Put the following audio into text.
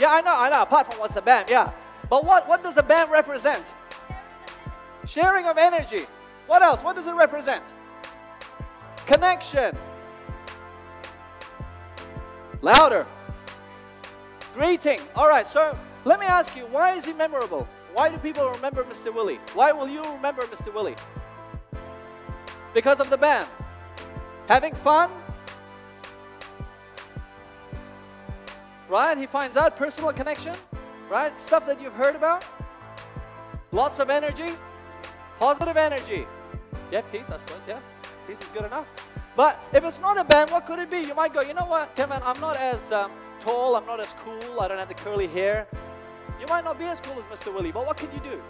Yeah, I know, I know. Apart from what's a band, yeah. But what, what does a band represent? Sharing of energy. What else? What does it represent? Connection. Louder. Greeting. All right, so let me ask you, why is he memorable? Why do people remember Mr. Willie? Why will you remember Mr. Willie? Because of the band. Having fun? Right? He finds out personal connection, right? Stuff that you've heard about. Lots of energy, positive energy. Yeah, peace, I suppose, yeah. Peace is good enough. But if it's not a band, what could it be? You might go, you know what, Kevin, I'm not as um, tall, I'm not as cool, I don't have the curly hair. You might not be as cool as Mr. Willie, but what can you do?